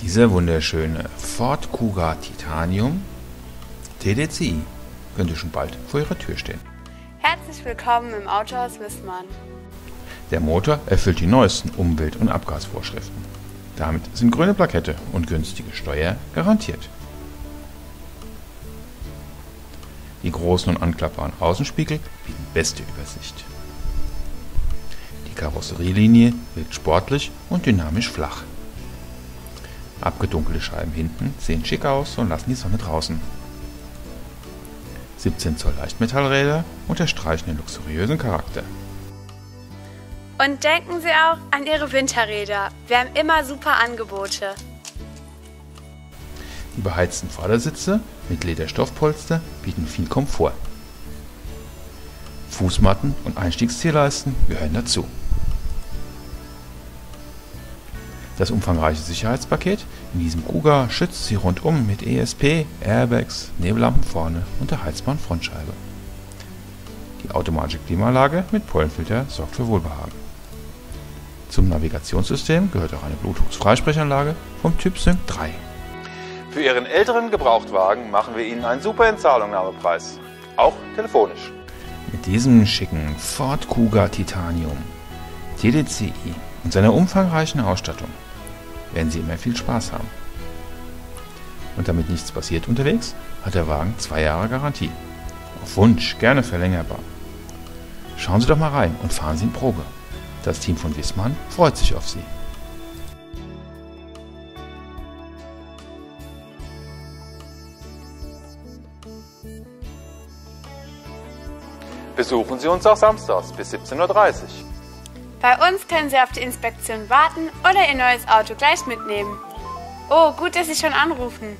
Dieser wunderschöne Ford Kuga Titanium TDCi könnte schon bald vor Ihrer Tür stehen. Herzlich willkommen im Autohaus Wissmann. Der Motor erfüllt die neuesten Umwelt- und Abgasvorschriften. Damit sind grüne Plakette und günstige Steuer garantiert. Die großen und anklappbaren Außenspiegel bieten beste Übersicht. Die Karosserielinie wirkt sportlich und dynamisch flach. Abgedunkelte Scheiben hinten sehen schick aus und lassen die Sonne draußen. 17 Zoll Leichtmetallräder unterstreichen den luxuriösen Charakter. Und denken Sie auch an Ihre Winterräder. Wir haben immer super Angebote. Die beheizten Vordersitze mit Lederstoffpolster bieten viel Komfort. Fußmatten und Einstiegszierleisten gehören dazu. Das umfangreiche Sicherheitspaket in diesem Kuga schützt Sie rundum mit ESP, Airbags, Nebellampen vorne und der heizbaren Frontscheibe. Die automatische Klimaanlage mit Pollenfilter sorgt für Wohlbehagen. Zum Navigationssystem gehört auch eine Bluetooth-Freisprechanlage vom Typ Sync 3. Für Ihren älteren Gebrauchtwagen machen wir Ihnen einen super Entzahlungnahmepreis. Auch telefonisch. Mit diesem schicken Ford Kuga Titanium TDCi und seiner umfangreichen Ausstattung werden Sie immer viel Spaß haben. Und damit nichts passiert unterwegs, hat der Wagen zwei Jahre Garantie. Auf Wunsch, gerne verlängerbar. Schauen Sie doch mal rein und fahren Sie in Probe. Das Team von Wissmann freut sich auf Sie. Besuchen Sie uns auch samstags bis 17.30 Uhr. Bei uns können Sie auf die Inspektion warten oder Ihr neues Auto gleich mitnehmen. Oh, gut, dass Sie schon anrufen.